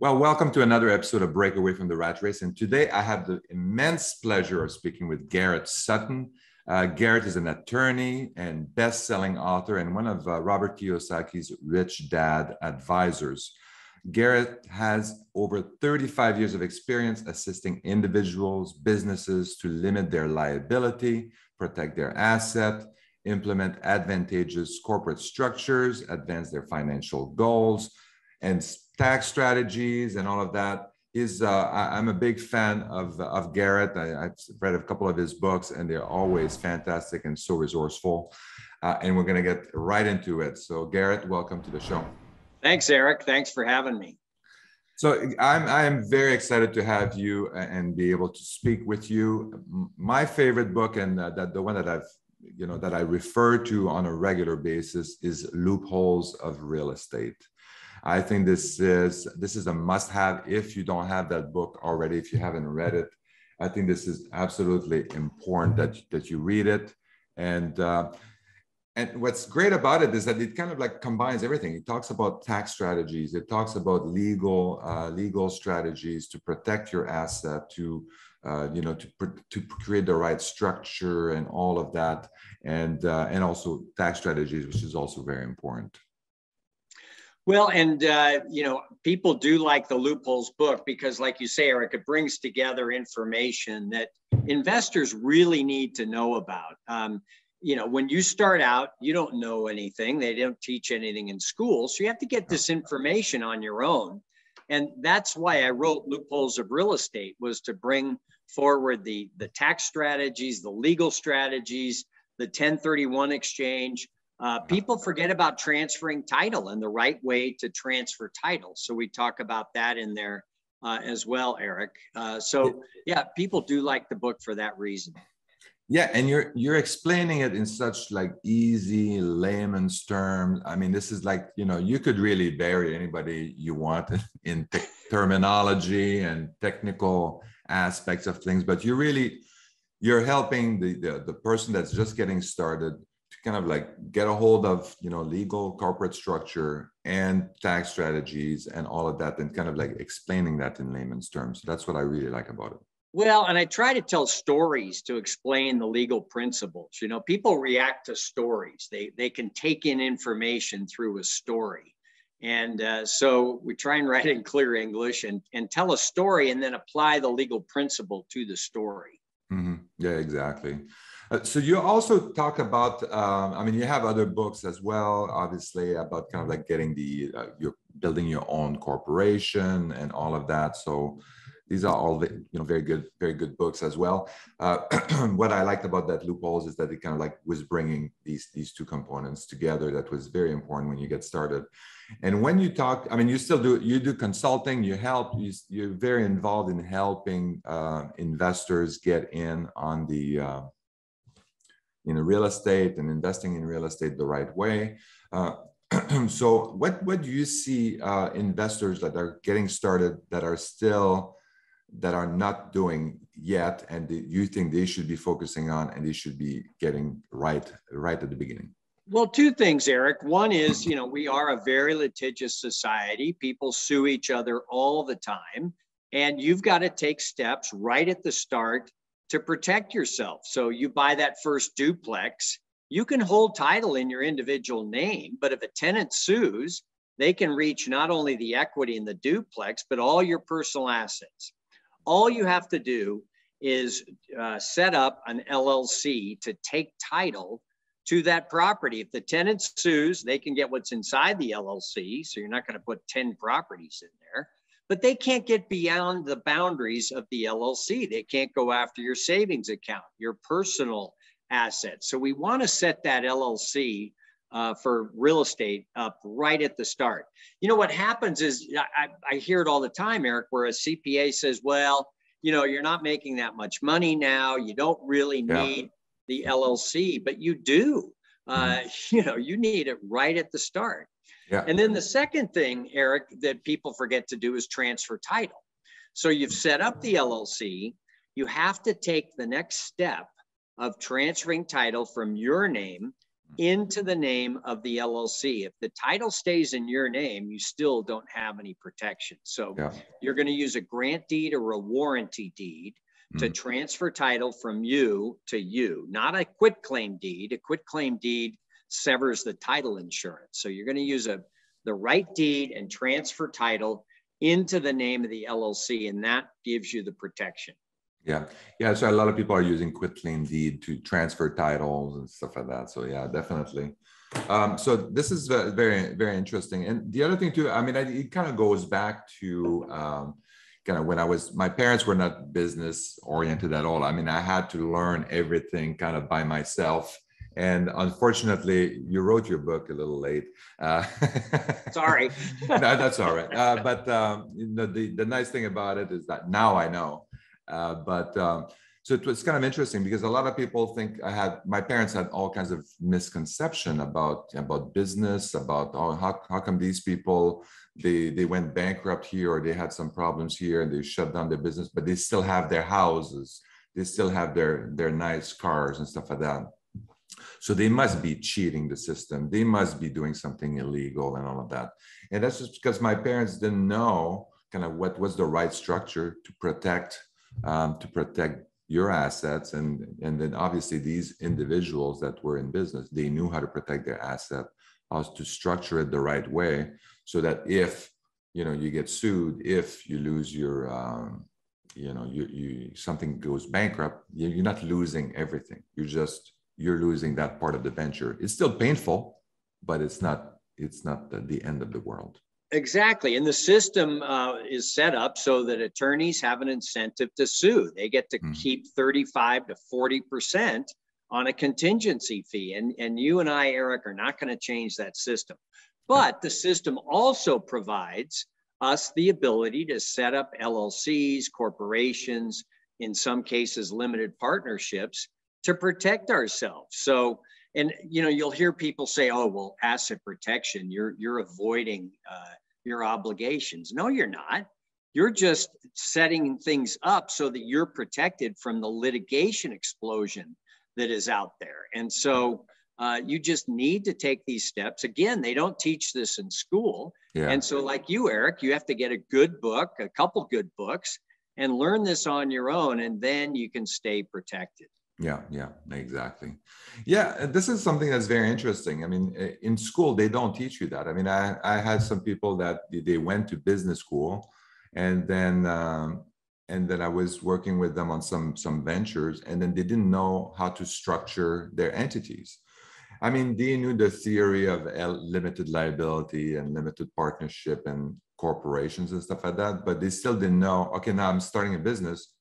Well, welcome to another episode of Breakaway from the Rat Race. And today I have the immense pleasure of speaking with Garrett Sutton. Uh, Garrett is an attorney and best selling author and one of uh, Robert Kiyosaki's Rich Dad advisors. Garrett has over 35 years of experience assisting individuals, businesses to limit their liability, protect their asset, implement advantageous corporate structures, advance their financial goals, and tax strategies and all of that. Is uh, I, am a big fan of of Garrett. I, have read a couple of his books, and they're always fantastic and so resourceful. Uh, and we're going to get right into it. So, Garrett, welcome to the show. Thanks, Eric. Thanks for having me. So I'm I'm very excited to have you and be able to speak with you. My favorite book and uh, that the one that I've you know that I refer to on a regular basis is Loopholes of Real Estate. I think this is this is a must-have if you don't have that book already, if you haven't read it. I think this is absolutely important that that you read it. And uh, and what's great about it is that it kind of like combines everything. It talks about tax strategies. It talks about legal uh, legal strategies to protect your asset, to uh, you know, to to create the right structure and all of that, and uh, and also tax strategies, which is also very important. Well, and uh, you know, people do like the loopholes book because, like you say, Eric, it brings together information that investors really need to know about. Um, you know, when you start out, you don't know anything. They don't teach anything in school, so you have to get this information on your own. And that's why I wrote Loopholes of Real Estate was to bring forward the the tax strategies, the legal strategies, the 1031 exchange, uh, people forget about transferring title and the right way to transfer title. So we talk about that in there uh, as well, Eric. Uh, so yeah, people do like the book for that reason. Yeah, and you're you're explaining it in such like easy layman's terms. I mean, this is like you know you could really bury anybody you want in te- terminology and technical aspects of things, but you really you're helping the, the the person that's just getting started kind of like get a hold of you know legal corporate structure and tax strategies and all of that and kind of like explaining that in layman's terms. That's what i really like about it. Well and i try to tell stories to explain the legal principles. You know people react to stories. They they can take in information through a story. And uh, so we try and write in clear english and and tell a story and then apply the legal principle to the story. Mm-hmm. yeah exactly uh, so you also talk about, um, I mean, you have other books as well, obviously, about kind of like getting the, uh, you're building your own corporation and all of that. So these are all, you know, very good, very good books as well. Uh, what I liked about that loopholes is that it kind of like was bringing these these two components together. That was very important when you get started. And when you talk, I mean, you still do you do consulting. You help. You, you're very involved in helping uh, investors get in on the uh, in real estate and investing in real estate the right way. Uh, so what, what do you see uh, investors that are getting started that are still that are not doing yet and you think they should be focusing on and they should be getting right right at the beginning? Well two things eric. One is you know we are a very litigious society. People sue each other all the time. And you've got to take steps right at the start to protect yourself. So you buy that first duplex, you can hold title in your individual name, but if a tenant sues, they can reach not only the equity in the duplex, but all your personal assets. All you have to do is uh, set up an LLC to take title to that property. If the tenant sues, they can get what's inside the LLC. So you're not going to put 10 properties in there but they can't get beyond the boundaries of the LLC. They can't go after your savings account, your personal assets. So we want to set that LLC uh, for real estate up right at the start. You know what happens is I, I hear it all the time, Eric, where a CPA says, "Well, you know, you're not making that much money now. You don't really need yeah. the LLC, but you do. Uh, mm-hmm. You know, you need it right at the start." Yeah. And then the second thing, Eric, that people forget to do is transfer title. So you've set up the LLC, you have to take the next step of transferring title from your name into the name of the LLC. If the title stays in your name, you still don't have any protection. So yeah. you're going to use a grant deed or a warranty deed mm. to transfer title from you to you, not a quit claim deed. A quit claim deed severs the title insurance. So you're going to use a the right deed and transfer title into the name of the LLC, and that gives you the protection. Yeah, yeah. So a lot of people are using quit claim deed to transfer titles and stuff like that. So yeah, definitely. Um, so this is very very interesting. And the other thing too, I mean, it kind of goes back to um, kind of when I was my parents were not business oriented at all. I mean, I had to learn everything kind of by myself and unfortunately, you wrote your book a little late. Uh, Sorry. no, that's all right. Uh, but um, you know, the, the nice thing about it is that now I know. Uh, but um, so it was kind of interesting because a lot of people think I had my parents had all kinds of misconception about about business, about oh, how, how come these people they they went bankrupt here or they had some problems here and they shut down their business, but they still have their houses, they still have their their nice cars and stuff like that so they must be cheating the system. They must be doing something illegal and all of that. And that's just because my parents didn't know kind of what was the right structure to protect um, to protect your assets and and then obviously these individuals that were in business they knew how to protect their asset how to structure it the right way so that if you know you get sued if you lose your um, you know you, you something goes bankrupt you're not losing everything you're just you're losing that part of the venture. It's still painful, but it's not it's not the, the end of the world. Exactly. And the system uh, is set up so that attorneys have an incentive to sue. They get to mm. keep 35 to 40% on a contingency fee. And, and you and I, Eric, are not going to change that system. But the system also provides us the ability to set up LLCs, corporations, in some cases, limited partnerships to protect ourselves. So, and you know, you'll hear people say, "Oh, well, asset protection, you're you're avoiding uh, your obligations." No, you're not. You're just setting things up so that you're protected from the litigation explosion that is out there. And so, uh, you just need to take these steps. Again, they don't teach this in school. Yeah. And so, like you, Eric, you have to get a good book, a couple good books, and learn this on your own, and then you can stay protected. Yeah, yeah, exactly. Yeah, this is something that's very interesting. I mean, in school they don't teach you that. I mean, I I had some people that they went to business school, and then um, and then I was working with them on some some ventures, and then they didn't know how to structure their entities. I mean, they knew the theory of limited liability and limited partnership and corporations and stuff like that, but they still didn't know. Okay, now I'm starting a business.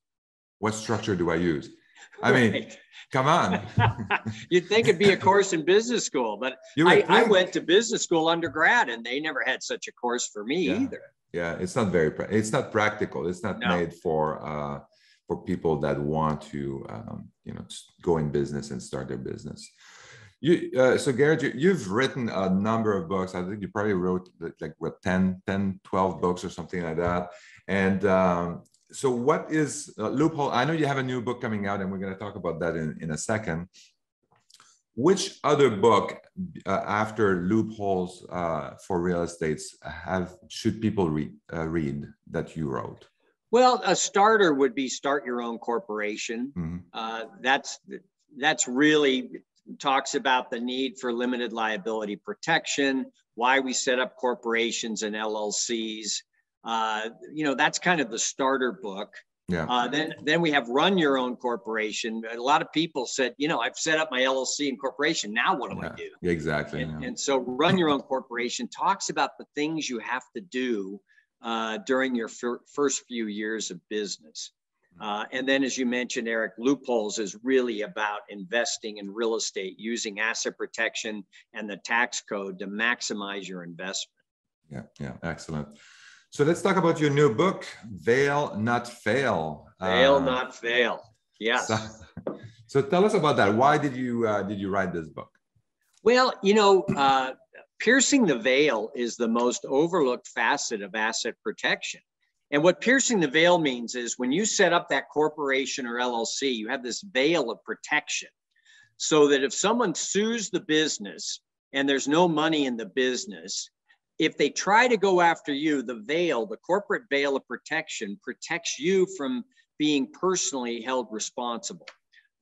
What structure do I use? I mean, right. come on. You'd think it'd be a course in business school, but I, I, went to business school undergrad and they never had such a course for me yeah. either. Yeah, it's not very, it's not practical. It's not no. made for, uh, for people that want to, um, you know, go in business and start their business. You, uh, so Garrett, you, have written a number of books. I think you probably wrote like what 10, 10, 12 books or something like that. And um, so what is uh, loophole i know you have a new book coming out and we're going to talk about that in, in a second. Which other book uh, after loopholes uh, for real estates have should people read uh, read that you wrote? Well a starter would be start your own corporation. Mm-hmm. Uh, that's that's really talks about the need for limited liability protection why we set up corporations and llcs uh, you know, that's kind of the starter book. Yeah. Uh, then, then we have run your own corporation. A lot of people said, you know, I've set up my LLC and corporation. Now what do yeah, I do? Exactly. And, yeah. and, so, run your own corporation talks about the things you have to do uh, during your fir- first few years of business. Uh, and then, as you mentioned, Eric, loopholes is really about investing in real estate using asset protection and the tax code to maximize your investment. Yeah, yeah, excellent. So let's talk about your new book, Fail Not Fail. Fail uh, Not Fail. Yes. So, so, tell us about that. Why did you uh, did you write this book? Well, you know, uh, piercing the veil is the most overlooked facet of asset protection. And what piercing the veil means is when you set up that corporation or LLC, you have this veil of protection so that if someone sues the business and there's no money in the business, if they try to go after you, the veil, the corporate veil of protection, protects you from being personally held responsible.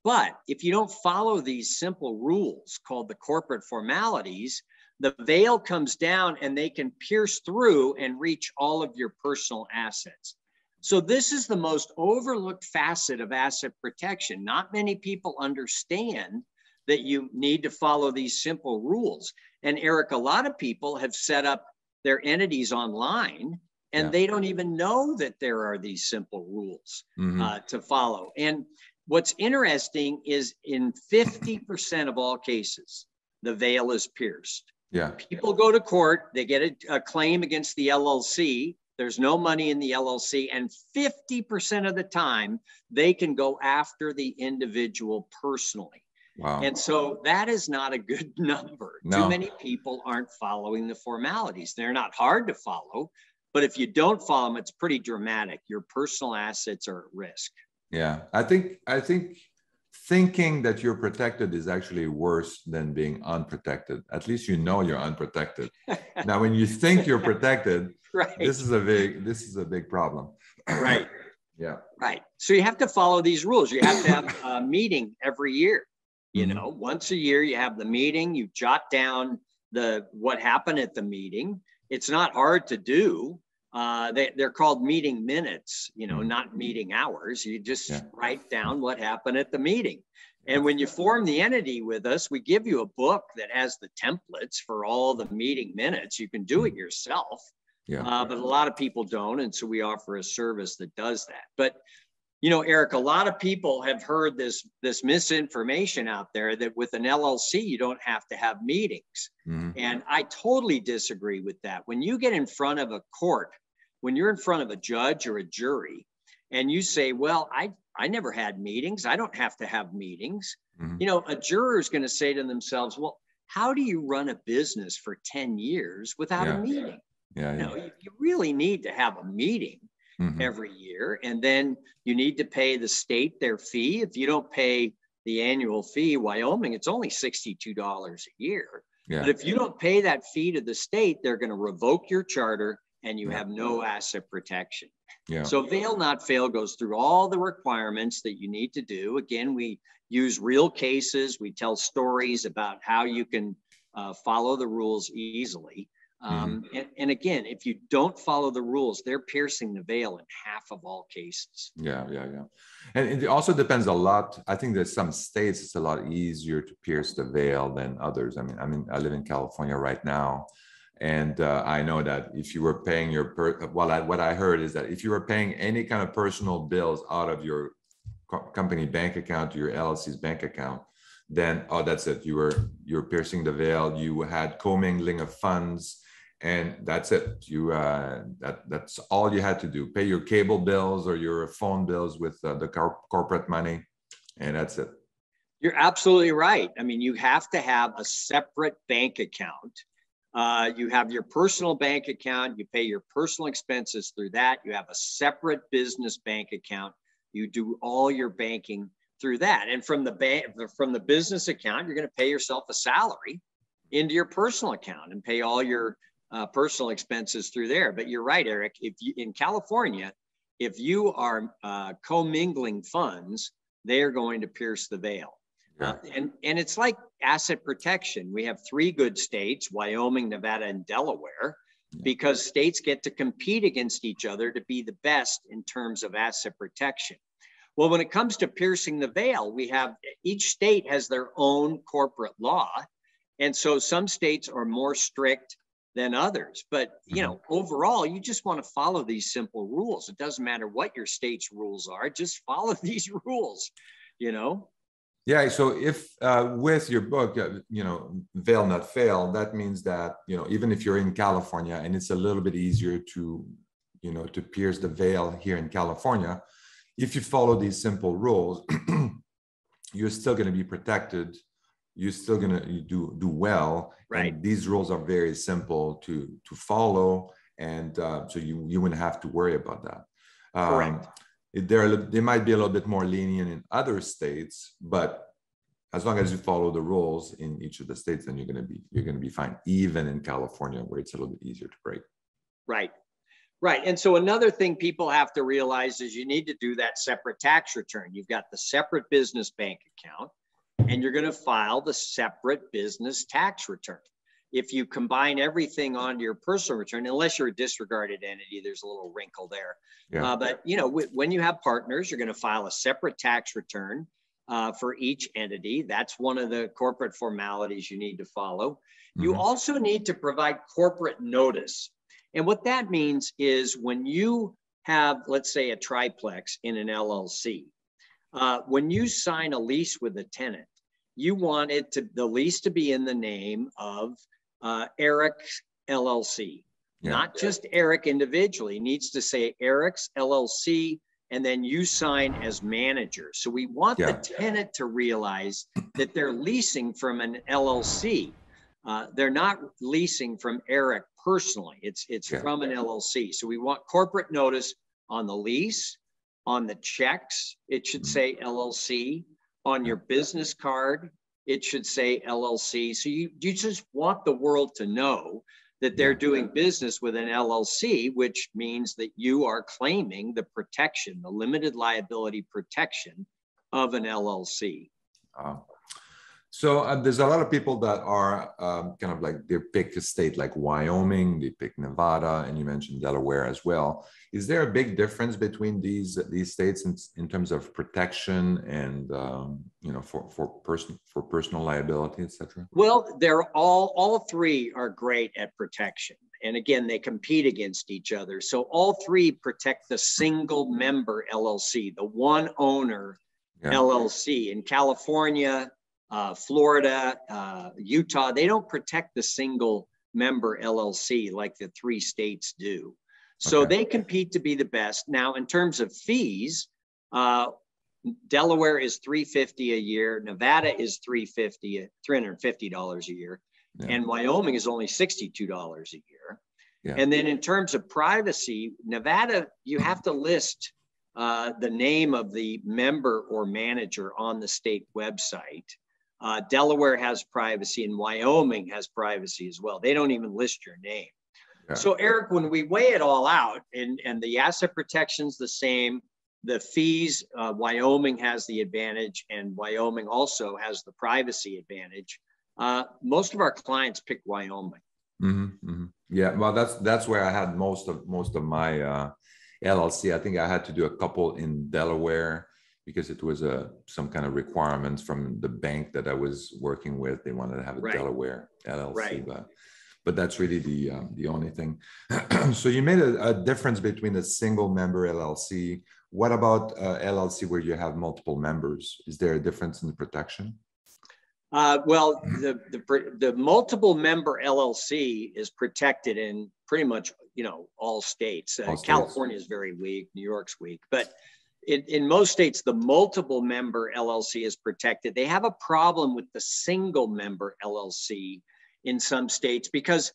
But if you don't follow these simple rules called the corporate formalities, the veil comes down and they can pierce through and reach all of your personal assets. So, this is the most overlooked facet of asset protection. Not many people understand that you need to follow these simple rules. And Eric, a lot of people have set up their entities online and yeah. they don't even know that there are these simple rules mm-hmm. uh, to follow. And what's interesting is in 50% of all cases, the veil is pierced. Yeah. People go to court, they get a, a claim against the LLC. There's no money in the LLC, and 50% of the time, they can go after the individual personally. Wow. And so that is not a good number. No. Too many people aren't following the formalities. They're not hard to follow, but if you don't follow them, it's pretty dramatic. Your personal assets are at risk. Yeah. I think I think thinking that you're protected is actually worse than being unprotected. At least you know you're unprotected. now when you think you're protected, right. this is a big this is a big problem. right. Yeah. Right. So you have to follow these rules. You have to have a meeting every year. You mm-hmm. know, once a year you have the meeting, you jot down the what happened at the meeting. It's not hard to do. Uh, they, they're called meeting minutes, you know, mm-hmm. not meeting hours. You just yeah. write down what happened at the meeting. And when you form the entity with us, we give you a book that has the templates for all the meeting minutes. You can do it mm-hmm. yourself, yeah. Uh, but a lot of people don't. And so we offer a service that does that. But you know, Eric, a lot of people have heard this this misinformation out there that with an LLC you don't have to have meetings, mm-hmm. and I totally disagree with that. When you get in front of a court, when you're in front of a judge or a jury, and you say, "Well, I I never had meetings. I don't have to have meetings," mm-hmm. you know, a juror is going to say to themselves, "Well, how do you run a business for ten years without yeah. a meeting?" Yeah, you, know, you, you really need to have a meeting mm-hmm. every year. And then you need to pay the state their fee. If you don't pay the annual fee, Wyoming, it's only $62 a year. Yeah. But if you don't pay that fee to the state, they're going to revoke your charter and you yeah. have no asset protection. Yeah. So Veil Not Fail goes through all the requirements that you need to do. Again, we use real cases. We tell stories about how you can uh, follow the rules easily. Um, mm-hmm. and, and, again, if you don't follow the rules, they're piercing the veil in half of all cases. Yeah, yeah, yeah. And it also depends a lot. I think that some states it's a lot easier to pierce the veil than others. I mean, I mean, I live in California right now, and uh, I know that if you were paying your per, well, I, what I heard is that if you were paying any kind of personal bills out of your co- company bank account to your LLC's bank account, then oh, that's it. You were you're piercing the veil. You had commingling of funds and that's it. You uh, that that's all you had to do. Pay your cable bills or your phone bills with uh, the cor- corporate money and that's it. You're absolutely right. I mean you have to have a separate bank account. Uh, you have your personal bank account you pay your personal expenses through that you have a separate business bank account you do all your banking through that. And from the bank from the business account you're going to pay yourself a salary into your personal account and pay all your uh, personal expenses through there. But you're right, Eric. If you in California, if you are uh, commingling funds, they are going to pierce the veil. Yeah. Uh, and and it's like asset protection. We have three good states: Wyoming, Nevada, and Delaware. Because states get to compete against each other to be the best in terms of asset protection. Well, when it comes to piercing the veil, we have each state has their own corporate law. And so some states are more strict than others. But you mm-hmm. know, overall, you just want to follow these simple rules. It doesn't matter what your state's rules are; just follow these rules. You know. Yeah. So if uh, with your book, uh, you know, veil not fail, that means that you know even if you're in California and it's a little bit easier to, you know, to pierce the veil here in California, if you follow these simple rules, you're still going to be protected you're still gonna do do well. Right. And these rules are very simple to to follow, and uh, so you you wouldn't have to worry about that. Um, Correct. There they might be a little bit more lenient in other states, but as long as you follow the rules in each of the states, then you're going to be you're going to be fine. Even in California, where it's a little bit easier to break. Right. Right. And so another thing people have to realize is you need to do that separate tax return. You've got the separate business bank account and you're going to file the separate business tax return. If you combine everything onto your personal return, unless you're a disregarded entity, there's a little wrinkle there. Yeah. Uh, but you know, when you have partners, you're going to file a separate tax return uh, for each entity. That's one of the corporate formalities you need to follow. Mm-hmm. You also need to provide corporate notice. And what that means is when you have, let's say, a triplex in an LLC, uh, when you sign a lease with a tenant, you want it to the lease to be in the name of uh, Eric LLC, yeah. not just Eric individually. It needs to say Eric's LLC, and then you sign as manager. So we want yeah. the tenant to realize that they're leasing from an LLC. Uh, they're not leasing from Eric personally. It's it's yeah. from an LLC. So we want corporate notice on the lease, on the checks. It should mm-hmm. say LLC. On your business card, it should say LLC. So you you just want the world to know that they're doing business with an LLC, which means that you are claiming the protection, the limited liability protection of an LLC. So uh, there's a lot of people that are um, kind of like they pick a state like Wyoming, they pick Nevada, and you mentioned Delaware as well. Is there a big difference between these these states in, in terms of protection and um, you know for for person for personal liability, etc.? Well, they're all all three are great at protection, and again they compete against each other. So all three protect the single member LLC, the one owner yeah. LLC in California uh, Florida, uh, Utah, they don't protect the single member LLC like the three states do. So okay. they compete to be the best. Now, in terms of fees, uh, Delaware is 350 a year, Nevada is 350 $350 a year, yeah. and Wyoming is only $62 a year. Yeah. And then in terms of privacy, Nevada, you have to list uh, the name of the member or manager on the state website. Uh, Delaware has privacy and Wyoming has privacy as well. They don't even list your name. Yeah. So, Eric, when we weigh it all out and, and the asset protection's the same, the fees, uh, Wyoming has the advantage, and Wyoming also has the privacy advantage. Uh, most of our clients pick Wyoming. Mm-hmm, mm-hmm. Yeah, well, that's that's where I had most of most of my uh, LLC. I think I had to do a couple in Delaware because it was a some kind of requirements from the bank that I was working with. They wanted to have a right. Delaware LLC, right. but but that's really the um, the only thing. so you made a, a, difference between a single member LLC. What about uh, LLC where you have multiple members? Is there a difference in the protection? Uh, well, the, the the multiple member LLC is protected in pretty much you know all states. Uh, all states. California is very weak. New York's weak, but in, in most states, the multiple member LLC is protected. They have a problem with the single member LLC in some states because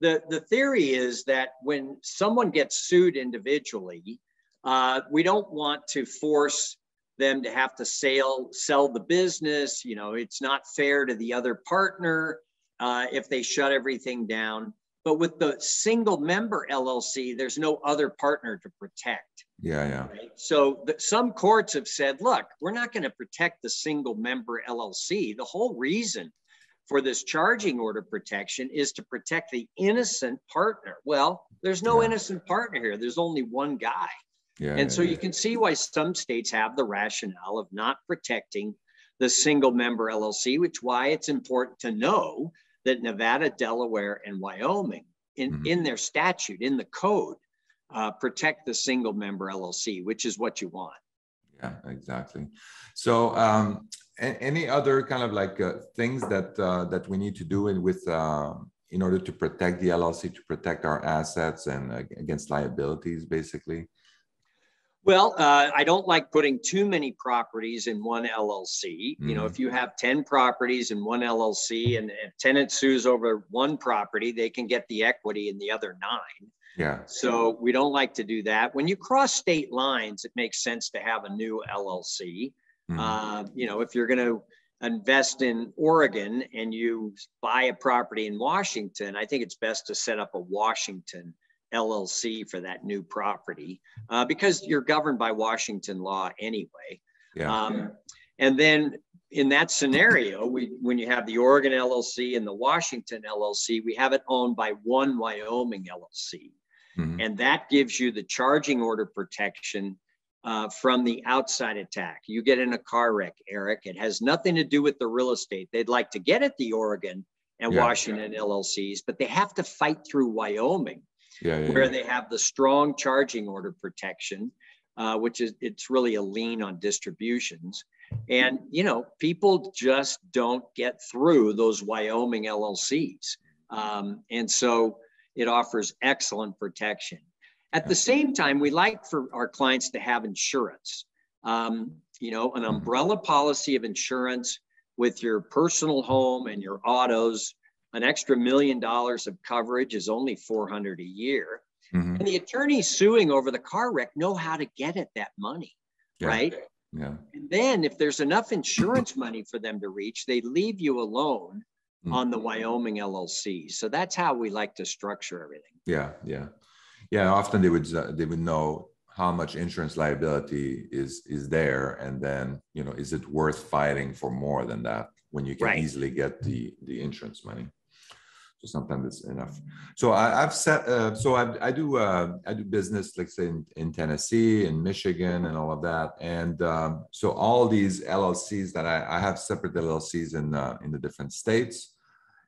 the, the theory is that when someone gets sued individually, uh, we don't want to force them to have to sell sell the business. You know, it's not fair to the other partner uh, if they shut everything down. But with the single member LLC, there's no other partner to protect. Yeah, yeah. Right? So the, some courts have said, look, we're not going to protect the single member LLC. The whole reason for this charging order protection is to protect the innocent partner. Well, there's no yeah. innocent partner here. There's only one guy. Yeah, and yeah, so you can see why some states have the rationale of not protecting the single member LLC, which why it's important to know that Nevada, Delaware, and Wyoming, in, mm-hmm. in their statute, in the code, uh, protect the single member LLC, which is what you want. Yeah, exactly. So, um, any other kind of like uh, things that uh, that we need to do in, with uh, in order to protect the LLC, to protect our assets and uh, against liabilities, basically? Well, uh, I don't like putting too many properties in one LLC. Mm-hmm. You know, if you have 10 properties in one LLC and a tenant sues over one property, they can get the equity in the other nine. Yeah. So we don't like to do that. When you cross state lines, it makes sense to have a new LLC. Mm-hmm. Uh, you know, if you're going to invest in Oregon and you buy a property in Washington, I think it's best to set up a Washington LLC for that new property uh, because you're governed by Washington law anyway. Yeah. Um, and then in that scenario, we when you have the Oregon LLC and the Washington LLC, we have it owned by one Wyoming LLC. Mm-hmm. And that gives you the charging order protection uh, from the outside attack. You get in a car wreck, Eric. It has nothing to do with the real estate. They'd like to get at the Oregon and yeah. Washington LLCs, but they have to fight through Wyoming, yeah, yeah, where they have the strong charging order protection, uh, which is it's really a lien on distributions. And you know, people just don't get through those Wyoming LLCs, um, and so it offers excellent protection. At the same time, we like for our clients to have insurance. Um, you know, an mm-hmm. umbrella policy of insurance with your personal home and your autos, an extra million dollars of coverage is only 400 a year. Mm-hmm. And the attorneys suing over the car wreck know how to get at that money, yeah. right? Yeah. And then if there's enough insurance money for them to reach, they leave you alone mm-hmm. on the Wyoming LLC. So that's how we like to structure everything. Yeah, yeah yeah often they would uh, they would know how much insurance liability is is there and then you know is it worth fighting for more than that when you can right. easily get the the insurance money so sometimes it's enough. So I, have set uh, so I, I do uh, I do business like say in, in, Tennessee in Michigan and all of that. And um, so all these LLCs that I, I have separate LLCs in uh, in the different states.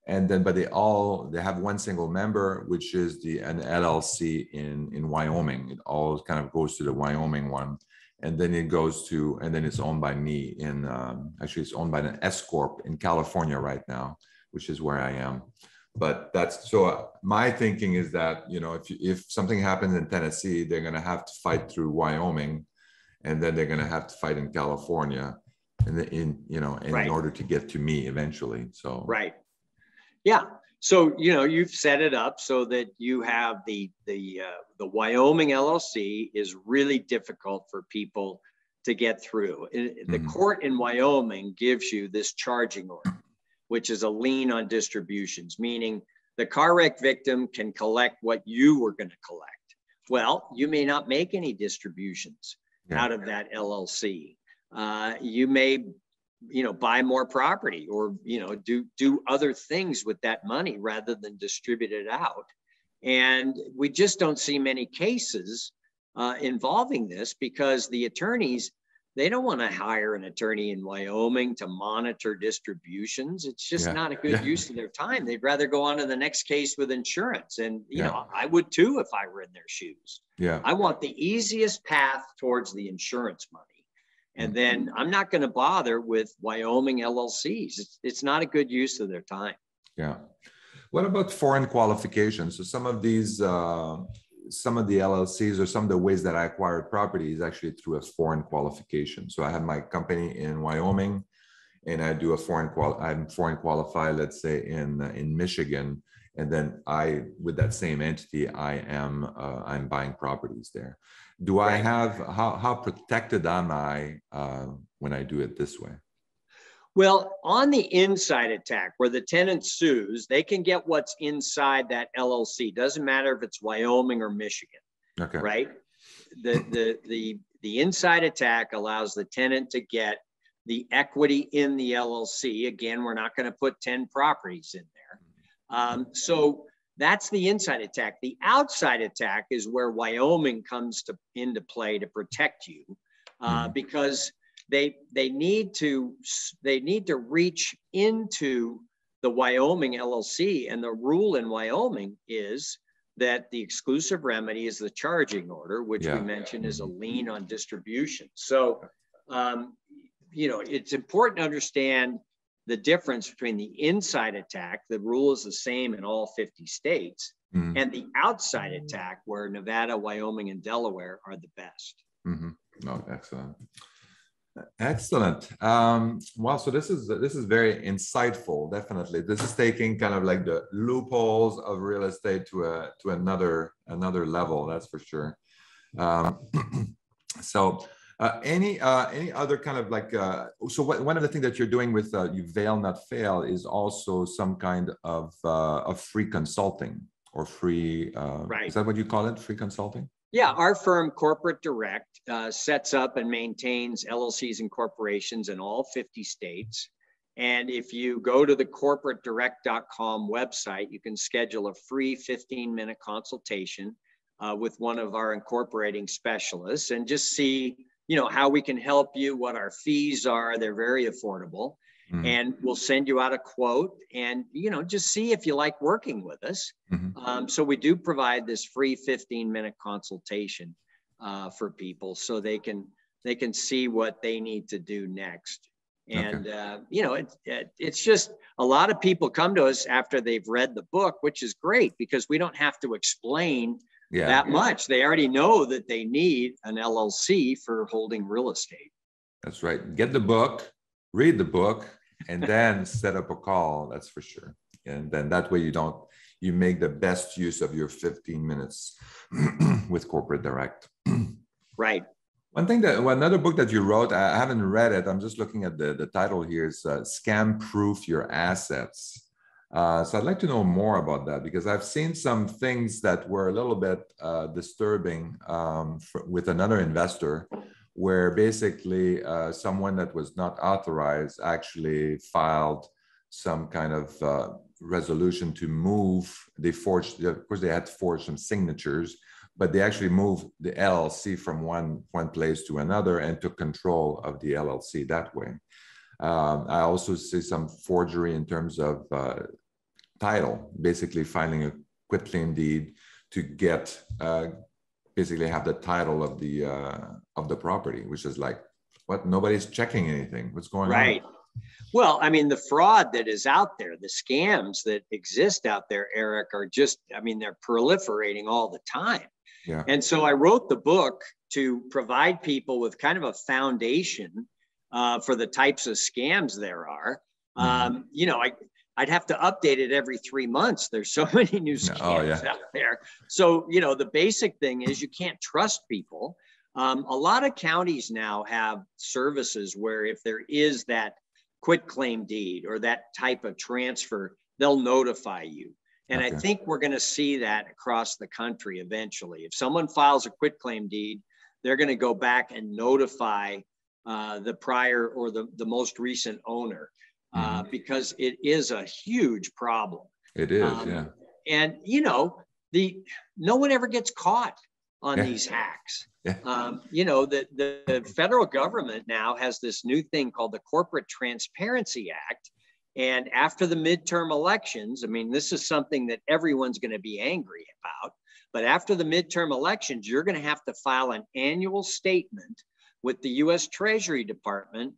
And then but they all they have one single member which is the an llc in in wyoming. It all kind of goes to the wyoming one. And then it goes to and then it's owned by me in um, actually it's owned by an s corp in california right now which is where i am but that's so uh, my thinking is that you know if if something happens in tennessee they're going to have to fight through wyoming and then they're going to have to fight in california in in you know in, right. in order to get to me eventually so right yeah. So you know you've set it up so that you have the the uh, the Wyoming LLC is really difficult for people to get through. The mm-hmm. court in Wyoming gives you this charging order, which is a lien on distributions, meaning the car wreck victim can collect what you were going to collect. Well, you may not make any distributions yeah. out of that LLC. Uh, you may you know buy more property or you know do do other things with that money rather than distribute it out and we just don't see many cases uh, involving this because the attorneys they don't want to hire an attorney in wyoming to monitor distributions it's just yeah. not a good yeah. use of their time they'd rather go on to the next case with insurance and you yeah. know i would too if i were in their shoes yeah i want the easiest path towards the insurance money and then I'm not going to bother with Wyoming LLCs. It's, it's not a good use of their time. Yeah. What about foreign qualifications? So some of these, uh, some of the LLCs or some of the ways that I acquired property is actually through a foreign qualification. So I have my company in Wyoming, and I do a foreign qual. I'm foreign qualified, let's say in in Michigan, and then I, with that same entity, I am uh, I'm buying properties there do right. i have how, how protected am i uh, when i do it this way well on the inside attack where the tenant sues they can get what's inside that llc doesn't matter if it's wyoming or michigan okay. right? The the the the inside attack allows the tenant to get the equity in the llc again we're not going to put 10 properties in there. Um, so that's the inside attack. The outside attack is where Wyoming comes to into play to protect you, uh, mm. because they they need to they need to reach into the Wyoming LLC, and the rule in Wyoming is that the exclusive remedy is the charging order, which yeah. we mentioned is a mm-hmm. lien on distribution. So, um, you know, it's important to understand the difference between the inside attack, the rule is the same in all 50 states, mm-hmm. and the outside attack, where Nevada, Wyoming, and Delaware are the best. Mm-hmm. Oh, excellent. Excellent. Um, wow. So this is this is very insightful. Definitely, this is taking kind of like the loopholes of real estate to a to another another level. That's for sure. Um, so Uh, any uh, any other kind of like uh, so what, one of the things that you're doing with uh, you fail not fail is also some kind of uh, of free consulting or free uh, right. is that what you call it free consulting yeah our firm corporate direct uh, sets up and maintains llcs and corporations in all 50 states. And if you go to the corporatedirect.com website you can schedule a free 15 minute consultation uh, with one of our incorporating specialists and just see you know how we can help you what our fees are. They're very affordable mm-hmm. and we'll send you out a quote and you know just see if you like working with us mm-hmm. um, so we do provide this free 15 minute consultation uh, for people so they can they can see what they need to do next and okay. uh, you know it, it, it's just a lot of people come to us after they've read the book which is great because we don't have to explain yeah. that much. They already know that they need an LLC for holding real estate. That's right. Get the book, read the book, and then set up a call. That's for sure. And then that way you don't you make the best use of your 15 minutes with corporate direct. right. One thing that well, another book that you wrote, I haven't read it. I'm just looking at the, the title here is uh, Scam Proof Your Assets. Uh, so I'd like to know more about that because I've seen some things that were a little bit uh, disturbing um, for, with another investor, where basically uh, someone that was not authorized actually filed some kind of uh, resolution to move. They forged, of course, they had to forge some signatures, but they actually moved the LLC from one one place to another and took control of the LLC that way. Um, I also see some forgery in terms of uh, title, basically filing a quitclaim deed to get uh, basically have the title of the uh, of the property, which is like what nobody's checking anything. What's going right. on? Right. Well, I mean, the fraud that is out there, the scams that exist out there, Eric, are just, I mean, they're proliferating all the time. Yeah. And so I wrote the book to provide people with kind of a foundation uh, for the types of scams there are. Mm-hmm. Um, you know, I, I'd have to update it every three months. There's so many new scams oh, yeah. out there. So, you know, the basic thing is you can't trust people. Um, a lot of counties now have services where if there is that quit claim deed or that type of transfer, they'll notify you. And okay. I think we're going to see that across the country eventually. If someone files a quit claim deed, they're going to go back and notify uh, the prior or the, the most recent owner uh, mm-hmm. because it is a huge problem. It is, um, yeah. And you know, the no one ever gets caught on yeah. these hacks. Yeah. Um, you know, the, the federal government now has this new thing called the Corporate Transparency Act. And after the midterm elections, I mean, this is something that everyone's going to be angry about. But after the midterm elections, you're going to have to file an annual statement with the US Treasury Department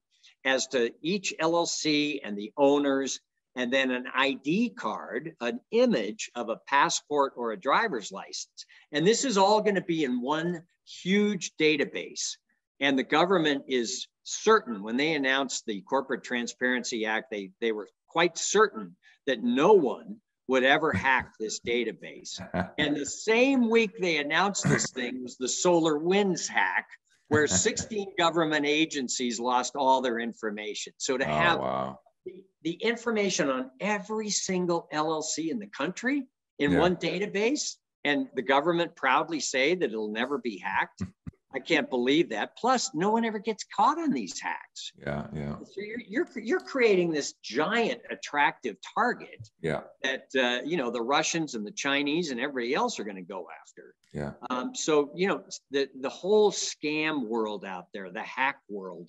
as to each LLC and the owners, and then an ID card, an image of a passport or a driver's license. And this is all going to be in one huge database. And the government is certain when they announced the Corporate Transparency Act, they, they were quite certain that no one would ever hack this database. and the same week they announced this thing was the SolarWinds hack, where 16 government agencies lost all their information. So to oh, have wow. the, the, information on every single LLC in the country in yeah. one database, and the government proudly say that it'll never be hacked. I can't believe that. Plus, no one ever gets caught on these hacks. Yeah, yeah. So you're you're you're creating this giant attractive target. Yeah. That uh, you know the Russians and the Chinese and everybody else are going to go after. Yeah. Um, so you know the the whole scam world out there, the hack world,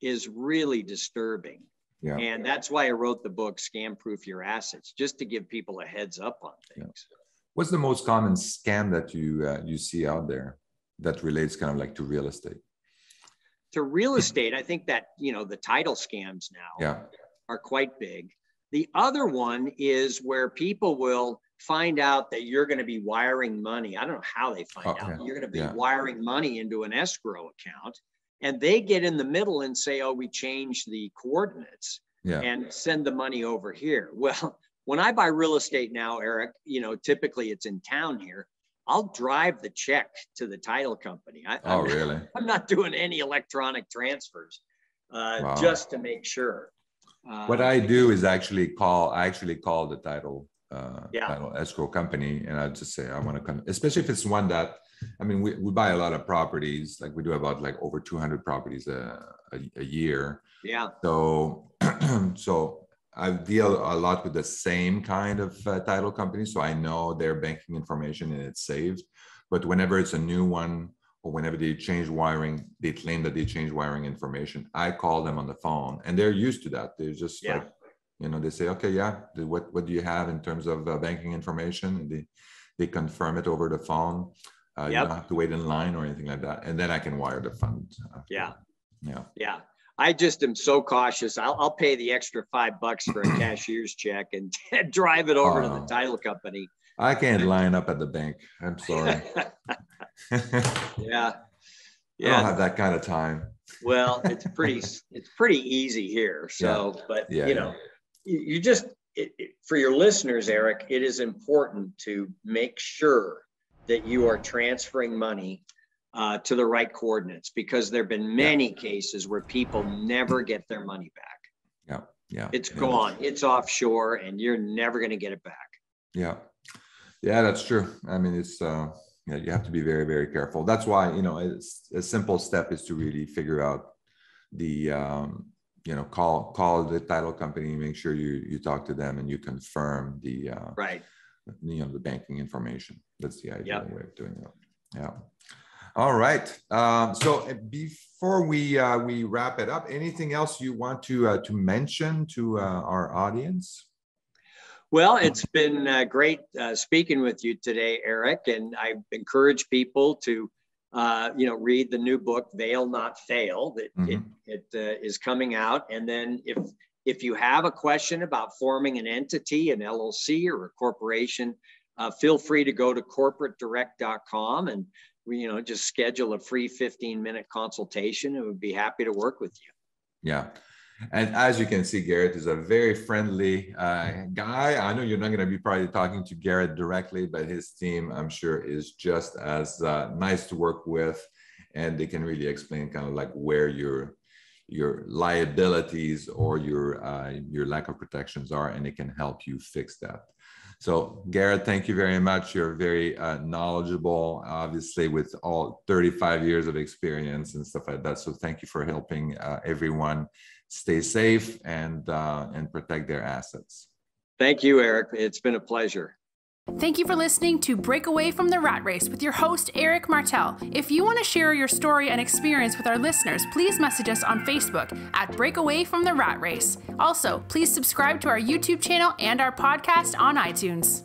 is really disturbing. Yeah. And that's why I wrote the book "Scam Proof Your Assets," just to give people a heads up on things. Yeah. What's the most common scam that you uh, you see out there? That relates kind of like to real estate? To real estate, I think that you know the title scams now yeah. are quite big. The other one is where people will find out that you're going to be wiring money. I don't know how they find oh, out. You're going to be yeah. wiring money into an escrow account, and they get in the middle and say, "Oh, we changed the coordinates." Yeah. and send the money over here. Well, when I buy real estate now, Eric, you know, typically it's in town here. I'll drive the check to the title company. I, oh, I'm, really? I'm not doing any electronic transfers uh, Wow. just to make sure. Uh, What I do is actually call, I actually call the title, uh, Yeah. title escrow company and I just say, I want to come, especially if it's one that, I mean, we, we buy a lot of properties, like we do about like over two hundred properties a, a, a year. yeah, So, so I deal a lot with the same kind of uh, title company, so I know their banking information and it's saved. But whenever it's a new one, or whenever they change wiring, they claim that they change wiring information. I call them on the phone, and they're used to that. They're just Yeah. like, you know, they say, okay, yeah, what what do you have in terms of uh, banking information? And they they confirm it over the phone. Uh, You don't have to wait in line or anything like that, and then I can wire the fund. Yeah. Yeah. yeah. I just am so cautious. I'll, I'll pay the extra five bucks for a cashier's check and drive it over to the Oh. title company. I can't line up at the bank. I'm sorry. yeah. Yeah. I don't have that kind of time. Well, it's pretty, it's pretty easy here. So, but Yeah, you know, you, you just, it, it- for your listeners, Eric, it is important to make sure that you are transferring money uh, to the right coordinates because there have been many cases where people never get their money back. Yeah, yeah. It's yeah, gone, it's offshore, and you're never going to get it back. Yeah, yeah, that's true. I mean, it's uh, yeah, you have to be very, very careful. That's why you know, it's, a simple step is to really figure out the um, you know, call call the title company, make sure you you talk to them and you confirm the uh, Right. you know the banking information. That's the ideal Yep. way of doing it. Yeah. All right. Um, so uh, before we uh, we wrap it up, anything else you want to uh, to mention to uh, our audience? Well, it's been uh, great uh, speaking with you today, Eric, and I encourage people to, uh, you know, read the new book "Veil Not Fail" that it, it uh, is coming out. And then, if if you have a question about forming an entity, an LLC, or a corporation, uh, feel free to go to corporatedirect.com and you know, just schedule a free 15 minute consultation, and we'd be happy to work with you. Yeah. And as you can see, Garrett is a very friendly uh, guy. I know you're not going to be probably talking to Garrett directly, but his team, I'm sure, is just as uh, nice to work with, and they can really explain kind of like where your your liabilities or your uh, your lack of protections are, and it can help you fix that. So, Garrett, thank you very much. You're very uh, knowledgeable, obviously, with all 35 years of experience and stuff like that. So, thank you for helping uh, everyone stay safe and uh, and protect their assets. Thank you, Eric. It's been a pleasure. Thank you for listening to Break Away from the Rat Race with your host, Eric Martel. If you want to share your story and experience with our listeners, please message us on Facebook at Break Away from the Rat Race. Also, please subscribe to our YouTube channel and our podcast on iTunes.